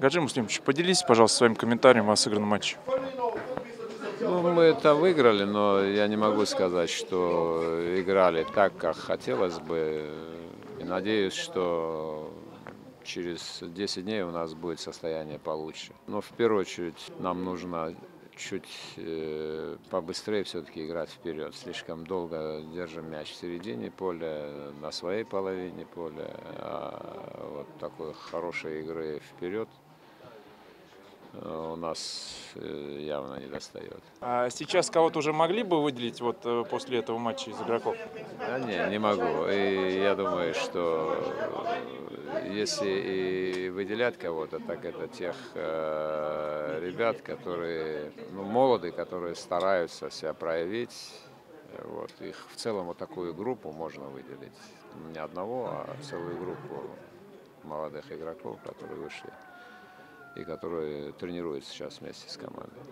Гаджи Муслимович, поделитесь, пожалуйста, своим комментарием о сыгранном матче. Ну, мы это выиграли, но я не могу сказать, что играли так, как хотелось бы. И надеюсь, что через 10 дней у нас будет состояние получше. Но в первую очередь нам нужно чуть э, побыстрее все-таки играть вперед. Слишком долго держим мяч в середине поля, на своей половине поля. А вот такой хорошей игры вперед у нас э, явно не достает. А сейчас кого-то уже могли бы выделить вот э, после этого матча из игроков? Да не, не могу. И я думаю, что если и выделять кого-то, так это тех э, ребят, которые ну, молоды, которые стараются себя проявить. Вот. Их в целом вот такую группу можно выделить. Не одного, а целую группу молодых игроков, которые вышли и которые тренируются сейчас вместе с командой.